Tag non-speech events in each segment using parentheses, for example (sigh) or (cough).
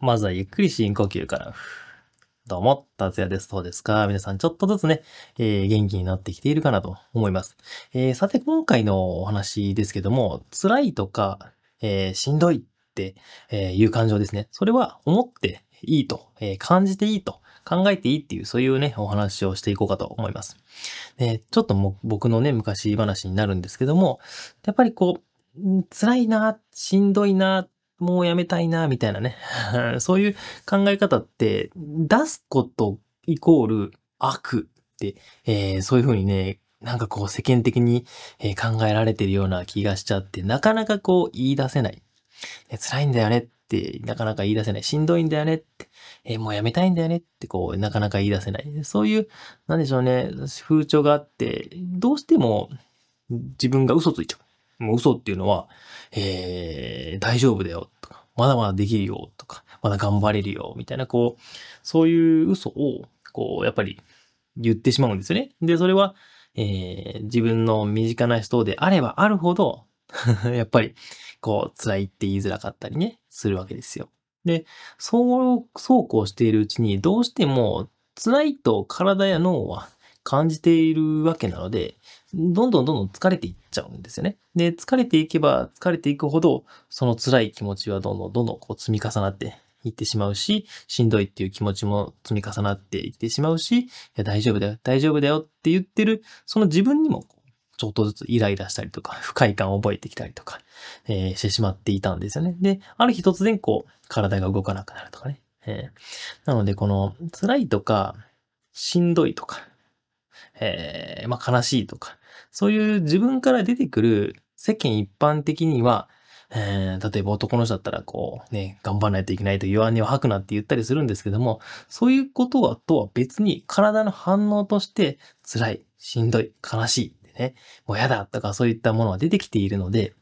まずはゆっくり深呼吸から。どうも、達也です。どうですか？皆さんちょっとずつね、えー元気になってきているかなと思います。えーさて、今回のお話ですけども、辛いとか、えーしんどいって、いう感情ですね。それは思っていいと、え感じていいと、考えていいっていう、そういうね、お話をしていこうかと思います。ちょっとも僕のね、昔話になるんですけども、やっぱりこう、辛いな、しんどいな、もうやめたいな、みたいなね。(laughs) そういう考え方って、出すことイコール悪って、えーそういうふうにね、なんかこう世間的に考えられてるような気がしちゃって、なかなかこう言い出せない。ね辛いんだよねって、なかなか言い出せない。しんどいんだよねって、えーもうやめたいんだよねって、こう、なかなか言い出せない。そういう、なんでしょうね、風潮があって、どうしても自分が嘘ついちゃう。もう嘘っていうのは、えー、大丈夫だよとか、まだまだできるよとか、まだ頑張れるよみたいな、こう、そういう嘘を、こう、やっぱり言ってしまうんですよね。で、それは、えー、自分の身近な人であればあるほど、(laughs) やっぱり、こう、辛いって言いづらかったりね、するわけですよ。で、そう、そうこうしているうちに、どうしても、辛いと体や脳は感じているわけなので、どんどんどんどん疲れていっちゃうんですよね。で、疲れていけば疲れていくほど、その辛い気持ちはどんどんどんどんこう積み重なっていってしまうし、しんどいっていう気持ちも積み重なっていってしまうし、いや大丈夫だよ、大丈夫だよって言ってる、その自分にもちょっとずつイライラしたりとか、不快感を覚えてきたりとか、えーしてしまっていたんですよね。で、ある日突然こう、体が動かなくなるとかね。えーなので、この、辛いとか、しんどいとか、えーまあ、悲しいとか、そういう自分から出てくる世間一般的には、えー例えば男の人だったらこうね、頑張らないといけないと弱音を吐くなって言ったりするんですけども、そういうことはとは別に体の反応として辛い、しんどい、悲しいってね、もう嫌だとかそういったものが出てきているので、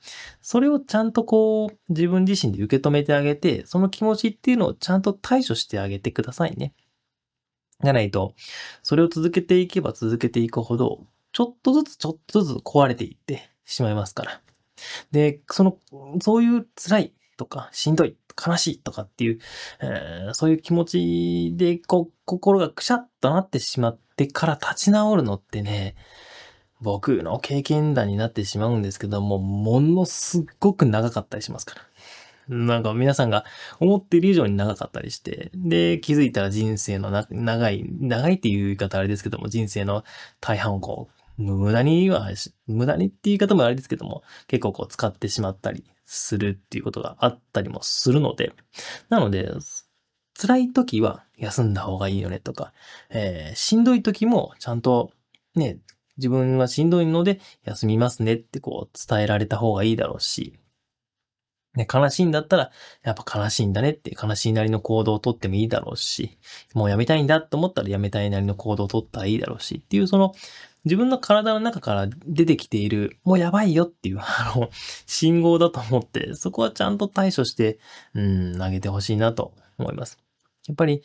それをちゃんとこう自分自身で受け止めてあげて、その気持ちっていうのをちゃんと対処してあげてくださいね。じゃないと、それを続けていけば続けていくほど、ちょっとずつちょっとずつ壊れていってしまいますから。で、その、そういう辛いとか、しんどい、悲しいとかっていう、えーそういう気持ちで、こう、心がくしゃっとなってしまってから立ち直るのってね、僕の経験談になってしまうんですけども、ものすごく長かったりしますから。なんか皆さんが思っている以上に長かったりして、で、気づいたら人生の長い、長いっていう言い方あれですけども、人生の大半をこう、無駄には、無駄にって言い方もあれですけども、結構こう使ってしまったりするっていうことがあったりもするので、なので、辛い時は休んだ方がいいよねとか、えーしんどい時もちゃんとね、自分はしんどいので休みますねってこう伝えられた方がいいだろうし、ね、悲しいんだったら、やっぱ悲しいんだねって悲しいなりの行動をとってもいいだろうし、もうやめたいんだと思ったらやめたいなりの行動をとったらいいだろうしっていうその自分の体の中から出てきている、もうやばいよっていう、あの、信号だと思って、そこはちゃんと対処して、うん、投げてほしいなと思います。やっぱり、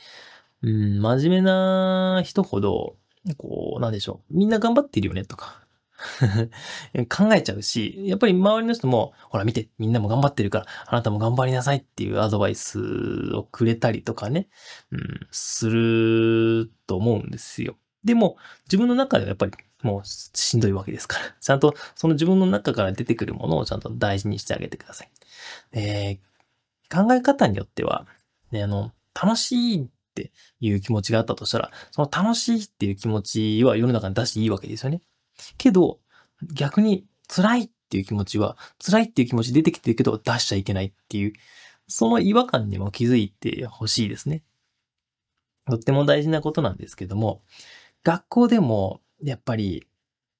うん、真面目な人ほど、こう、なんでしょう。みんな頑張ってるよねとか。(laughs) 考えちゃうし、やっぱり周りの人も、ほら見て、みんなも頑張ってるから、あなたも頑張りなさいっていうアドバイスをくれたりとかね、うん、すると思うんですよ。でも、自分の中ではやっぱりもうしんどいわけですから、(laughs) ちゃんとその自分の中から出てくるものをちゃんと大事にしてあげてください。で考え方によっては、ね、あの、楽しいっていう気持ちがあったとしたら、その楽しいっていう気持ちは世の中に出していいわけですよね。けど、逆に辛いっていう気持ちは、辛いっていう気持ち出てきてるけど出しちゃいけないっていう、その違和感にも気づいてほしいですね。とっても大事なことなんですけども、学校でも、やっぱり、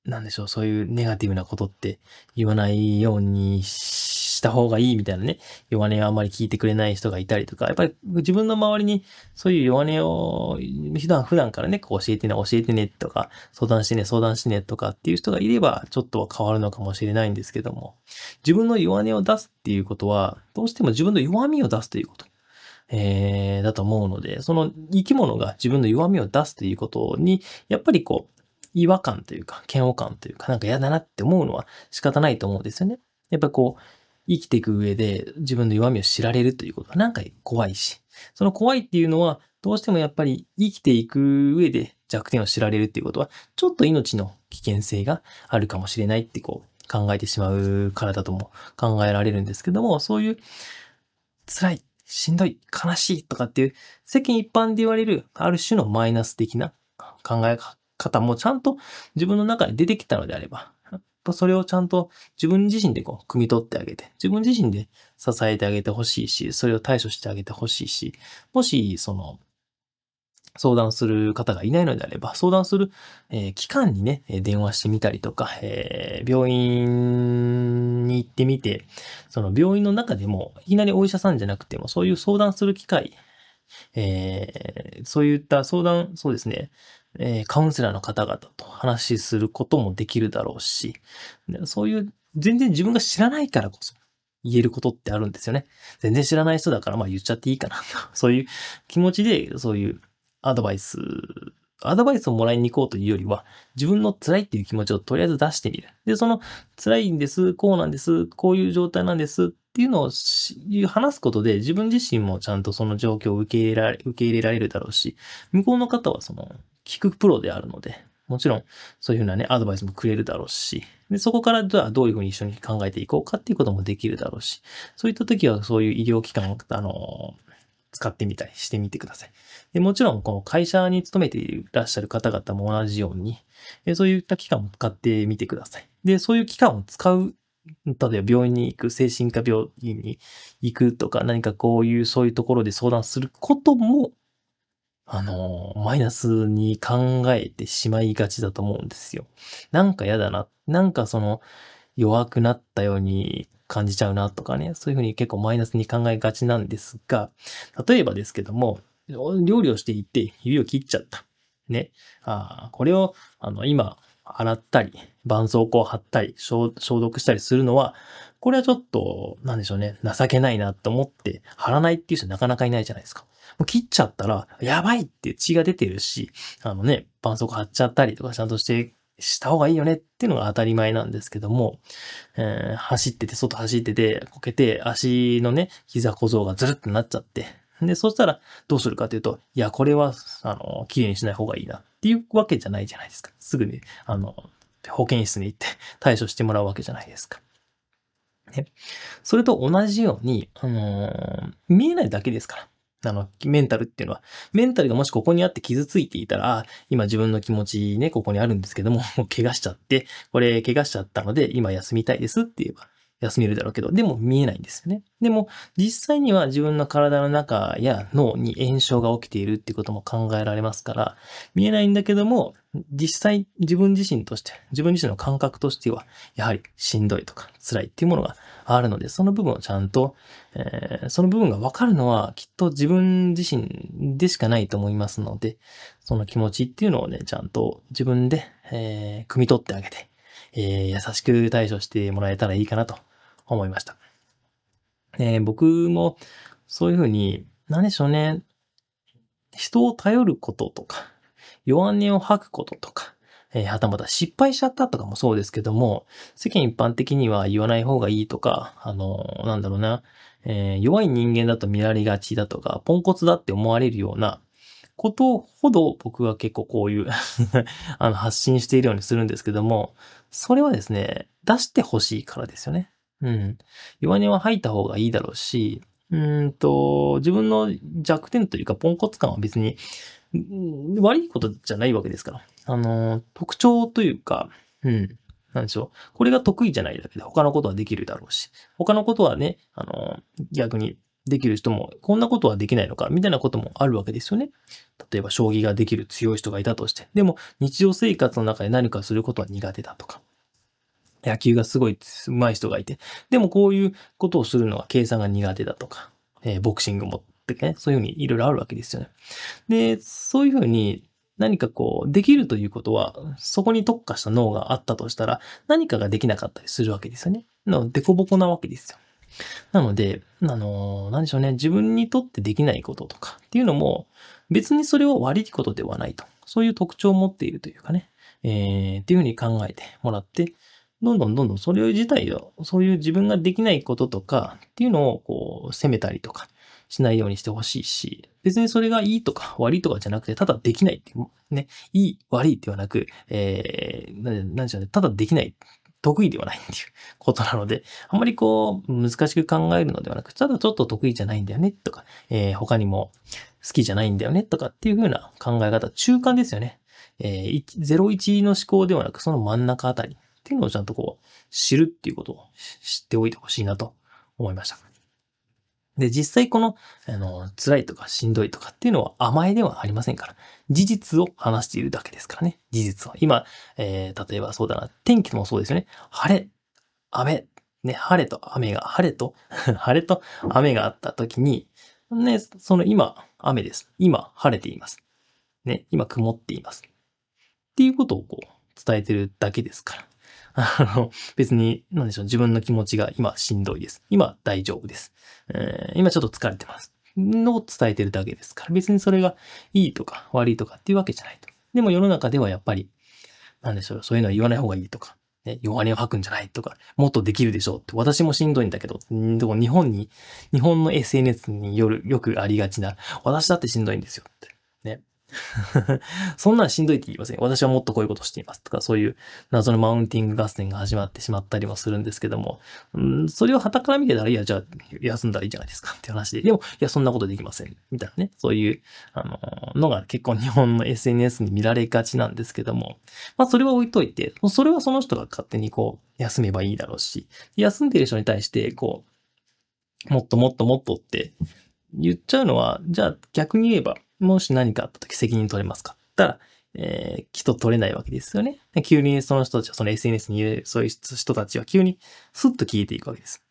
なんでしょう、そういうネガティブなことって言わないようにしした方がいいみたいなね、弱音をあまり聞いてくれない人がいたりとか、やっぱり自分の周りにそういう弱音を普段、普段からね、こう教えてね、教えてねとか、相談してね、相談してねとかっていう人がいれば、ちょっとは変わるのかもしれないんですけども、自分の弱音を出すっていうことは、どうしても自分の弱みを出すということ。えー、だと思うので、その生き物が自分の弱みを出すということに、やっぱりこう、違和感というか、嫌悪感というか、なんか嫌だなって思うのは仕方ないと思うんですよね。やっぱこう、生きていく上で自分の弱みを知られるということはなんか怖いし、その怖いっていうのは、どうしてもやっぱり生きていく上で弱点を知られるっていうことは、ちょっと命の危険性があるかもしれないってこう考えてしまうからだとも考えられるんですけども、そういう辛い、しんどい、悲しいとかっていう世間一般で言われるある種のマイナス的な考え方もちゃんと自分の中に出てきたのであれば、それをちゃんと自分自身でこう、汲み取ってあげて、自分自身で支えてあげてほしいし、それを対処してあげてほしいし、もし、その、相談する方がいないのであれば、相談する、えー、機関にね、電話してみたりとか、えー、病院に行ってみて、その病院の中でも、いきなりお医者さんじゃなくても、そういう相談する機会、えー、そういった相談、そうですね、えー、カウンセラーの方々と話しすることもできるだろうし、そういう全然自分が知らないからこそ言えることってあるんですよね。全然知らない人だからまあ言っちゃっていいかな。(laughs) そういう気持ちで、そういうアドバイス、アドバイスをもらいに行こうというよりは、自分の辛いっていう気持ちをとりあえず出してみる。で、その辛いんです、こうなんです、こういう状態なんですっていうのを話すことで自分自身もちゃんとその状況を受け入れられ受け入れられるだろうし、向こうの方はその聞くプロであるので、もちろんそういうふうなね、アドバイスもくれるだろうし、でそこからどういうふうに一緒に考えていこうかっていうこともできるだろうし、そういった時はそういう医療機関を、あの、使ってみたりしてみてください。でもちろん、この会社に勤めていらっしゃる方々も同じように、そういった機関を使ってみてください。で、そういう機関を使う、例えば病院に行く、精神科病院に行くとか、何かこういう、そういうところで相談することも、あの、マイナスに考えてしまいがちだと思うんですよ。なんか嫌だな。なんかその、弱くなったように感じちゃうなとかね、そういうふうに結構マイナスに考えがちなんですが、例えばですけども、料理をしていて指を切っちゃった。ね。あこれを、あの、今、洗ったり、絆創膏を貼ったり、消毒したりするのは、これはちょっと、なんでしょうね、情けないなと思って、貼らないっていう人なかなかいないじゃないですか。もう切っちゃったら、やばいって血が出てるし、あのね、絆創膏貼っちゃったりとかちゃんとしてした方がいいよねっていうのが当たり前なんですけども、えー、走ってて、外走ってて、こけて、足のね、膝小僧がずるっとなっちゃって、で、そしたらどうするかというと、いや、これは、あの、綺麗にしない方がいいなっていうわけじゃないじゃないですか。すぐに、あの、保健室に行って対処してもらうわけじゃないですか。ね。それと同じように、あのー、見えないだけですから。あの、メンタルっていうのは、メンタルがもしここにあって傷ついていたら、今自分の気持ちね、ここにあるんですけども、怪我しちゃって、これ怪我しちゃったので、今休みたいですって言えば、休めるだろうけど、でも見えないんですよね。でも、実際には自分の体の中や脳に炎症が起きているっていうことも考えられますから、見えないんだけども、実際自分自身として、自分自身の感覚としては、やはりしんどいとか辛いっていうものがあるので、その部分をちゃんと、えー、その部分がわかるのはきっと自分自身でしかないと思いますので、その気持ちっていうのをね、ちゃんと自分で、えー、汲み取ってあげて、えー、優しく対処してもらえたらいいかなと思いました。え、僕もそういうふうに、何でしょうね。人を頼ることとか、弱音を吐くこととか、えー、はたまた失敗しちゃったとかもそうですけども、世間一般的には言わない方がいいとか、あの、なんだろうな、えー、弱い人間だと見られがちだとか、ポンコツだって思われるようなことほど僕は結構こういう (laughs) あの発信しているようにするんですけども、それはですね、出してほしいからですよね。うん。弱音は吐いた方がいいだろうし、うんと、自分の弱点というか、ポンコツ感は別に、悪いことじゃないわけですから。あの、特徴というか、うん。なんでしょう。これが得意じゃないだけで他のことはできるだろうし、他のことはね、あの、逆にできる人も、こんなことはできないのか、みたいなこともあるわけですよね。例えば、将棋ができる強い人がいたとして。でも、日常生活の中で何かすることは苦手だとか。野球がすごい上手い人がいて、でもこういうことをするのは計算が苦手だとか、えー、ボクシングもってね、そういうふうにいろいろあるわけですよね。で、そういうふうに何かこう、できるということは、そこに特化した脳があったとしたら、何かができなかったりするわけですよね。なので、こぼこなわけですよ。なので、あのー、なんでしょうね、自分にとってできないこととかっていうのも、別にそれを悪いことではないと。そういう特徴を持っているというかね、えー、っていうふうに考えてもらって、どんどんどんどんそれ自体を、そういう自分ができないこととかっていうのをこう責めたりとか、しないようにしてほしいし、別にそれがいいとか悪いとかじゃなくて、ただできないっていう、ね、いい、悪いではなく、えー、なんでしょうね、ただできない、得意ではないっていうことなので、あんまりこう、難しく考えるのではなく、ただちょっと得意じゃないんだよね、とか、えー、他にも好きじゃないんだよね、とかっていう風な考え方、中間ですよね。えー、01の思考ではなく、その真ん中あたりっていうの？をちゃんとこう、知るっていうことを知っておいてほしいなと思いました。で、実際この、あの、辛いとかしんどいとかっていうのは甘えではありませんから、事実を話しているだけですからね。事実を。今、えー、例えばそうだな、天気もそうですよね。晴れ、雨、ね、晴れと雨が、晴れと (laughs) 晴れと雨があった時に、ね、その今、雨です。今、晴れています。ね、今、曇っています。っていうことをこう、伝えてるだけですから。あの、別に、なんでしょう、自分の気持ちが今しんどいです。今大丈夫です。えー、今ちょっと疲れてます。のを伝えてるだけですから、別にそれがいいとか悪いとかっていうわけじゃないと。でも世の中ではやっぱり、なんでしょう、そういうのは言わない方がいいとか、ね、弱音を吐くんじゃないとか、もっとできるでしょうって、私もしんどいんだけど、でも日本に、日本の SNS による、よくありがちな、私だってしんどいんですよって。(laughs) そんなんしんどいって言いません。私はもっとこういうことしています。とか、そういう謎のマウンティング合戦が始まってしまったりもするんですけども、うん、それを旗から見てたら、いや、じゃあ、休んだらいいじゃないですかって話で。でも、いや、そんなことできません。みたいなね。そういう、あの、のが結構日本の SNS に見られがちなんですけども、まあ、それは置いといて、それはその人が勝手にこう、休めばいいだろうし、休んでる人に対して、こう、もっともっともっとって言っちゃうのは、じゃあ逆に言えば、もし何かあった時責任取れますか？ったら、えー、きっと取れないわけですよね。急にその人たちは、その SNS にいる、そういう人たちは急にスッと消えていくわけです。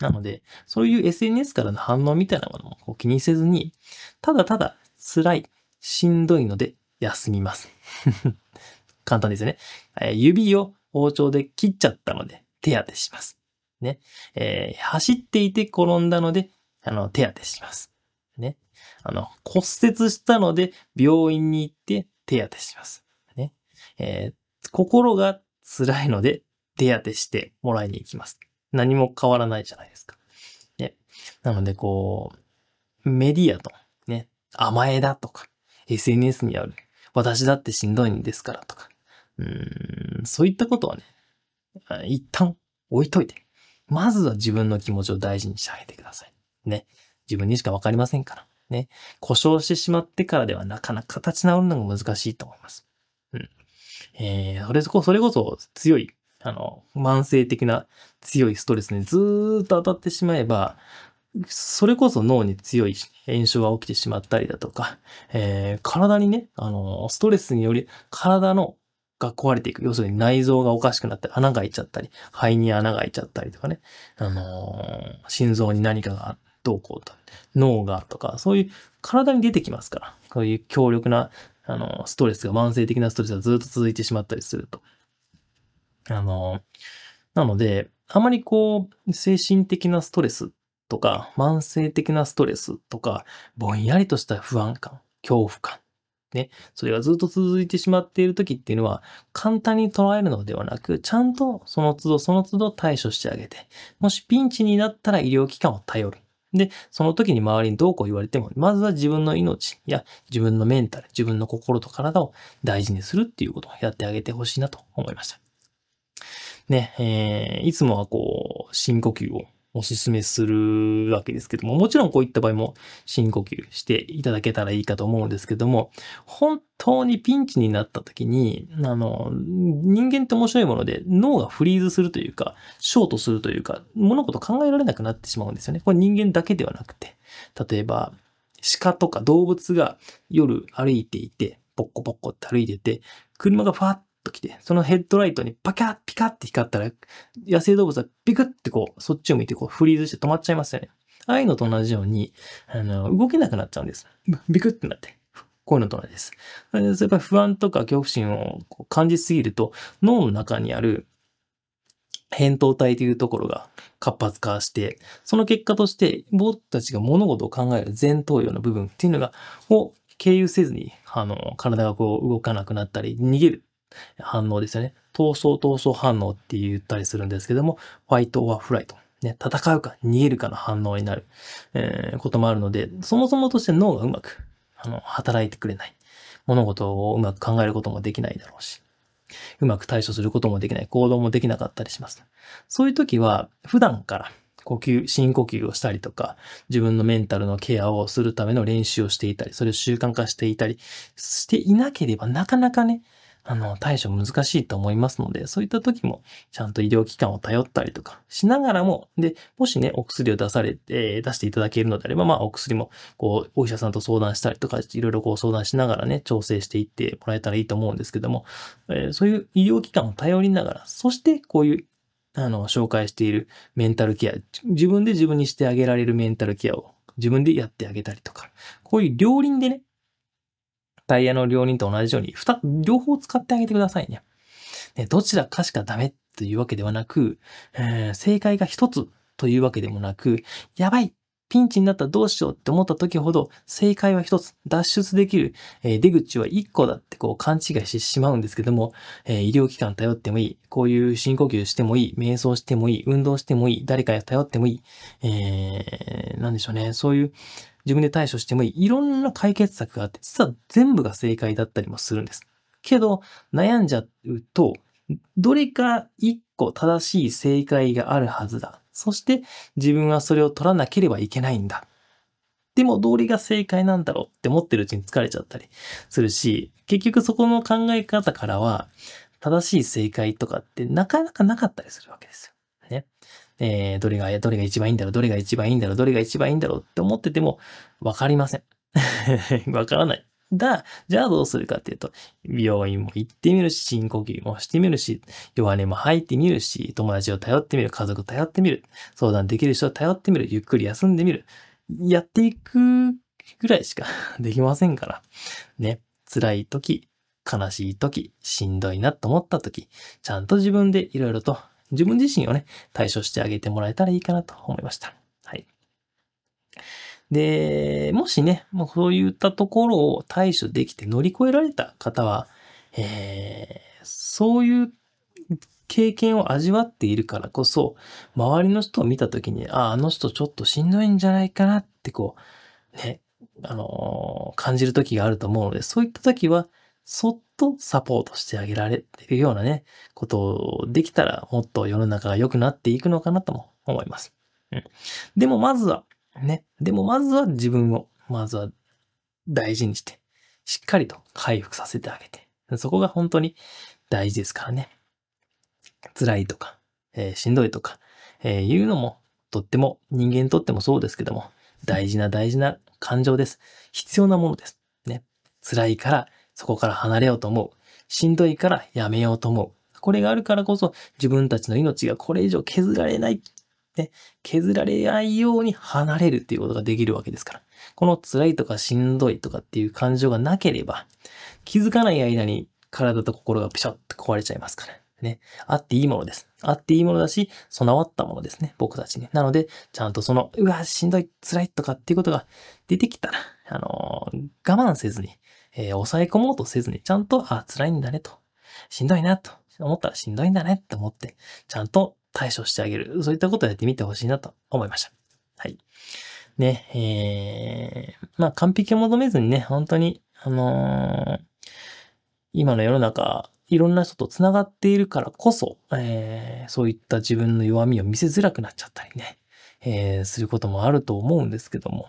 なので、そういう SNS からの反応みたいなものもこう気にせずに、ただただ辛い、しんどいので休みます。(laughs) 簡単ですよね。え、指を包丁で切っちゃったので手当てします。ね。えー、走っていて転んだので、あの、手当てします。あの、骨折したので病院に行って手当てします。ね。えー、心が辛いので手当てしてもらいに行きます。何も変わらないじゃないですか。ね。なので、こう、メディアと、ね、甘えだとか、SNS にある、私だってしんどいんですからとか、うん、そういったことはね、一旦置いといて、まずは自分の気持ちを大事にしてあげてください。ね。自分にしかわかりませんから。ね。故障してしまってからではなかなか立ち直るのが難しいと思います。うん。えー、それこそ、それこそ強い、あの、慢性的な強いストレスにずーっと当たってしまえば、それこそ脳に強い炎症が起きてしまったりだとか、えー、体にね、あの、ストレスにより体のが壊れていく。要するに内臓がおかしくなって穴が開いちゃったり、肺に穴が開いちゃったりとかね、あのー、心臓に何かがどうこうと、脳がとか、そういう体に出てきますから、こういう強力な、あの、ストレスが、慢性的なストレスがずっと続いてしまったりすると。あの、なので、あまりこう、精神的なストレスとか、慢性的なストレスとか、ぼんやりとした不安感、恐怖感、ね、それがずっと続いてしまっている時っていうのは、簡単に捉えるのではなく、ちゃんとその都度その都度対処してあげて、もしピンチになったら医療機関を頼る。で、その時に周りにどうこう言われても、まずは自分の命や自分のメンタル、自分の心と体を大事にするっていうことをやってあげてほしいなと思いました。ね、えー、いつもはこう、深呼吸をおすすめするわけですけども、もちろんこういった場合も深呼吸していただけたらいいかと思うんですけども、本当にピンチになった時に、あの、人間って面白いもので脳がフリーズするというか、ショートするというか、物事考えられなくなってしまうんですよね。これ人間だけではなくて、例えば、鹿とか動物が夜歩いていて、ポッコポッコって歩いてて、車がファッと来て、そのヘッドライトにパキャッピカって光ったら、野生動物はピクってこう、そっちを見てこうフリーズして止まっちゃいますよね。ああいうのと同じように、あの、動けなくなっちゃうんです。ビクってなって。こういうのと同じです。やっぱり不安とか恐怖心を感じすぎると、脳の中にある扁桃体というところが活発化して、その結果として僕たちが物事を考える前頭葉の部分っていうのが、を経由せずに、あの、体がこう動かなくなったり、逃げる反応ですよね。闘争闘争反応って言ったりするんですけども、ファイトオアフライト。ね、戦うか逃げるかの反応になる、えー、こともあるので、そもそもとして脳がうまく、あの、働いてくれない。物事をうまく考えることもできないだろうし、うまく対処することもできない、行動もできなかったりします。そういう時は、普段から呼吸、深呼吸をしたりとか、自分のメンタルのケアをするための練習をしていたり、それを習慣化していたりしていなければ、なかなかね、あの、対処難しいと思いますので、そういった時も、ちゃんと医療機関を頼ったりとかしながらも、で、もしね、お薬を出されて、出していただけるのであれば、まあ、お薬も、こう、お医者さんと相談したりとか、いろいろこう相談しながらね、調整していってもらえたらいいと思うんですけども、えー、そういう医療機関を頼りながら、そしてこういう、あの、紹介しているメンタルケア、自分で自分にしてあげられるメンタルケアを自分でやってあげたりとか、こういう両輪でね、タイヤの両輪と同じように、二、両方使ってあげてくださいね。ねどちらかしかダメというわけではなく、えー、正解が一つというわけでもなく、やばいピンチになったらどうしようって思った時ほど、正解は一つ、脱出できる、えー、出口は一個だってこう勘違いしてしまうんですけども、えー、医療機関頼ってもいい、こういう深呼吸してもいい、瞑想してもいい、運動してもいい、誰かに頼ってもいい、えー、なんでしょうね、そういう自分で対処してもいい、いろんな解決策があって、実は全部が正解だったりもするんです。けど、悩んじゃうと、どれか一個正しい正解があるはずだ。そして自分はそれを取らなければいけないんだ。でもどれが正解なんだろうって思ってるうちに疲れちゃったりするし、結局そこの考え方からは、正しい正解とかってなかなかなかったりするわけですよ。ね。えー、どれが、どれが一番いいんだろう、どれが一番いいんだろう、どれが一番いいんだろうって思ってても、わかりません。(laughs) わからない。だ、じゃあどうするかっていうと、病院も行ってみるし、深呼吸もしてみるし、弱音も吐いてみるし、友達を頼ってみる、家族頼ってみる、相談できる人を頼ってみる、ゆっくり休んでみる。やっていくぐらいしか (laughs) できませんから。ね。辛い時、悲しい時、しんどいなと思った時、ちゃんと自分でいろいろと自分自身をね、対処してあげてもらえたらいいかなと思いました。はい。で、もしね、もうそういったところを対処できて乗り越えられた方は、えー、そういう経験を味わっているからこそ、周りの人を見たときに、ああ、あの人ちょっとしんどいんじゃないかなってこう、ね、あのー、感じる時があると思うので、そういった時は、そっとサポートしてあげられてるようなね、ことをできたら、もっと世の中が良くなっていくのかなとも思います。うん。でもまずは、ね。でもまずは自分を、まずは大事にして、しっかりと回復させてあげて。そこが本当に大事ですからね。辛いとか、えー、しんどいとか、えー、いうのも、とっても人間にとってもそうですけども、大事な大事な感情です。必要なものです。ね。辛いからそこから離れようと思う。しんどいからやめようと思う。これがあるからこそ自分たちの命がこれ以上削られないね、削られないように離れるっていうことができるわけですから。この辛いとかしんどいとかっていう感情がなければ、気づかない間に体と心がピシャッと壊れちゃいますから。ね。あっていいものです。あっていいものだし、備わったものですね。僕たちに。なので、ちゃんとその、うわ、しんどい、辛いとかっていうことが出てきたら、あのー、我慢せずに、えー、抑え込もうとせずに、ちゃんと、あ、辛いんだねと。しんどいなと思ったらしんどいんだねって思って、ちゃんと対処してあげる。そういったことをやってみてほしいなと思いました。はい。ね、えー、まあ完璧を求めずにね、本当に、あのー、今の世の中、いろんな人と繋がっているからこそ、えー、そういった自分の弱みを見せづらくなっちゃったりね、えー、することもあると思うんですけども、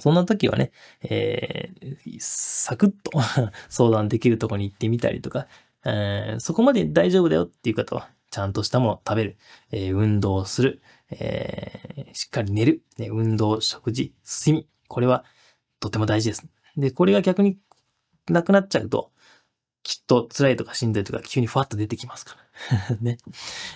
そんな時はね、えー、サクッと (laughs) 相談できるとこに行ってみたりとか、えー、そこまで大丈夫だよっていう方は、ちゃんとしたものを食べる、えー、運動する、えー、しっかり寝る、ね、運動、食事、睡眠。これはとても大事です。で、これが逆になくなっちゃうと、きっと辛いとかしんどいとか急にふわっと出てきますから。(laughs) ね、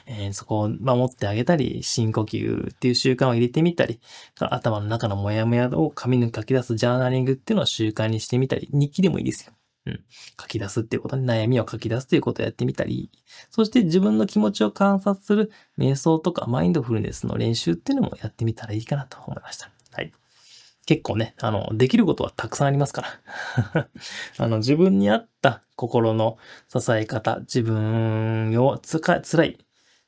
えー、そこを守ってあげたり、深呼吸っていう習慣を入れてみたり、頭の中のモヤモヤを紙に書き出すジャーナリングっていうのを習慣にしてみたり、日記でもいいですよ。うん。書き出すっていうことに悩みを書き出すということをやってみたり、そして自分の気持ちを観察する瞑想とかマインドフルネスの練習っていうのもやってみたらいいかなと思いました。はい。結構ね、あの、できることはたくさんありますから (laughs) あの、自分に合った心の支え方、自分をつか、辛い、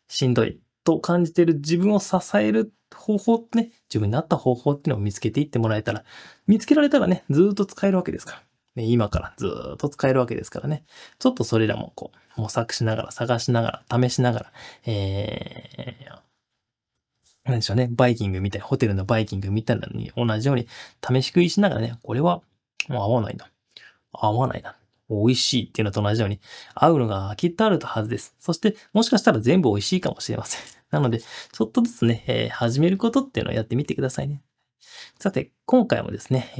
しんどい、と感じている自分を支える方法ってね、自分になった方法っていうのを見つけていってもらえたら、見つけられたらね、ずっと使えるわけですから。ね、今からずっと使えるわけですからね。ちょっとそれらもこう、模索しながら、探しながら、試しながら、えー、なんでしょうね、バイキングみたいな、ホテルのバイキングみたいなのに同じように試し食いしながらね、これはもう合わないな。合わないな。美味しいっていうのと同じように、合うのがきっとあるはずです。そして、もしかしたら全部美味しいかもしれません。(laughs) なので、ちょっとずつね、えー、始めることっていうのをやってみてくださいね。さて、今回もですね、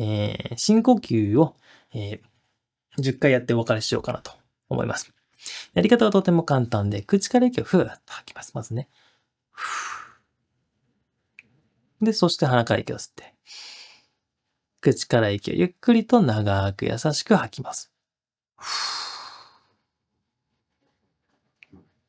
えー、深呼吸を、えー、10回やってお別れしようかなと思います。やり方はとても簡単で、口から息をふーっと吐きます。まずね。で、そして鼻から息を吸って。口から息をゆっくりと長く優しく吐きます。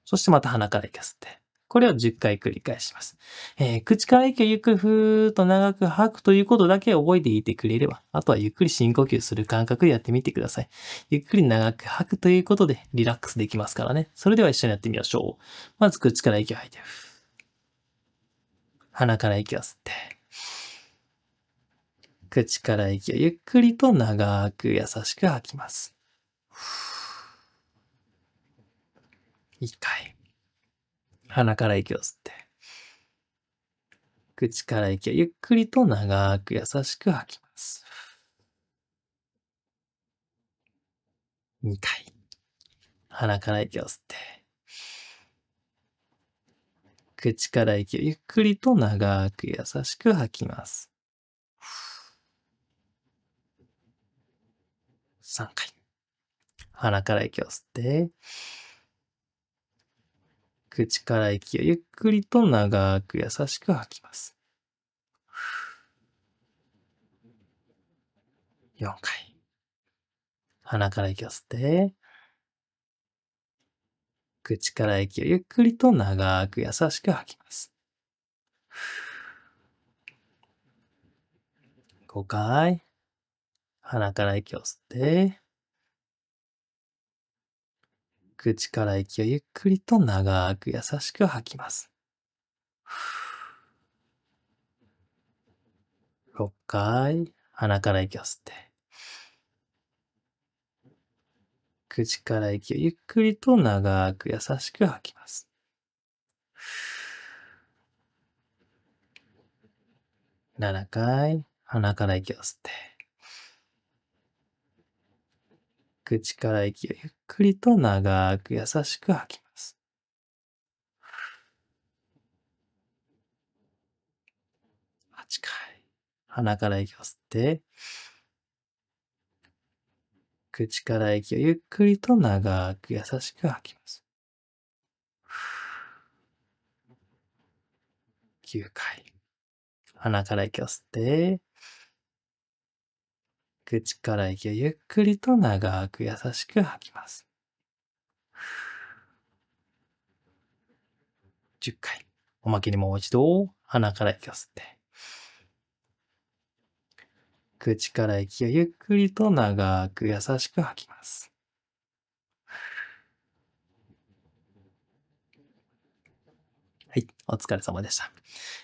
そしてまた鼻から息を吸って。これを10回繰り返します。えー、口から息をゆっくりふーっと長く吐くということだけ覚えていてくれれば、あとはゆっくり深呼吸する感覚でやってみてください。ゆっくり長く吐くということでリラックスできますからね。それでは一緒にやってみましょう。まず口から息を吐いて。鼻から息を吸って。口から息をゆっくりと長く優しく吐きます。一回。鼻から息を吸って。口から息をゆっくりと長く優しく吐きます。二回。鼻から息を吸って。口から息をゆっくりと長く優しく吐きます。3回。鼻から息を吸って、口から息をゆっくりと長く優しく吐きます。4回。鼻から息を吸って、口から息をゆっくりと長く優しく吐きます。5回。鼻から息を吸って、口から息をゆっくりと長く優しく吐きます。6回、鼻から息を吸って、口から息をゆっくりと長く優しく吐きます。7回、鼻から息を吸って、口から息をゆっくりと長く優しく吐きます。8回。鼻から息を吸って、口から息をゆっくりと長く優しく吐きます。9回。鼻から息を吸って、口から息をゆっくりと長く優しく吐きます。10回。おまけにもう一度、鼻から息を吸って。口から息をゆっくりと長く優しく吐きます。はい、お疲れ様でした。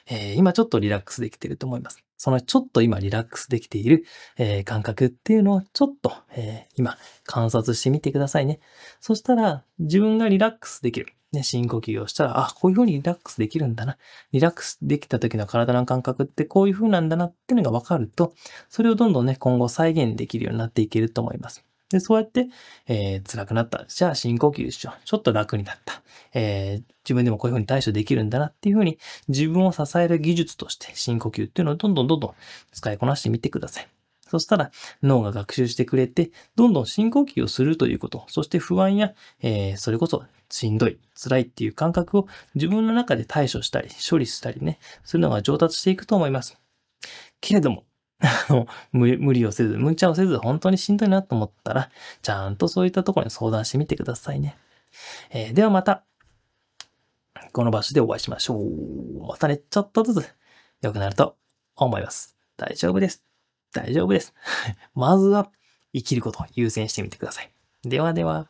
えー、今ちょっとリラックスできていると思います。そのちょっと今リラックスできている、えー、感覚っていうのをちょっと、えー、今観察してみてくださいね。そしたら自分がリラックスできる。ね、深呼吸をしたら、あ、こういう風にリラックスできるんだな。リラックスできた時の体の感覚ってこういう風なんだなっていうのが分かると、それをどんどんね、今後再現できるようになっていけると思います。で、そうやって、えー、辛くなった。じゃあ深呼吸しよう。ちょっと楽になった。えー、自分でもこういう風に対処できるんだなっていう風に自分を支える技術として深呼吸っていうのをどんどんどんどん使いこなしてみてください。そしたら脳が学習してくれて、どんどん深呼吸をするということ、そして不安や、えー、それこそしんどい、辛いっていう感覚を自分の中で対処したり、処理したりね、するのが上達していくと思います。けれども、(laughs) あの、無理をせず、無茶をせず、本当にしんどいなと思ったら、ちゃんとそういったところに相談してみてくださいね。えー、ではまた、この場所でお会いしましょう。またね、ちょっとずつ良くなると思います。大丈夫です。大丈夫です。(laughs) まずは、生きることを優先してみてください。ではでは。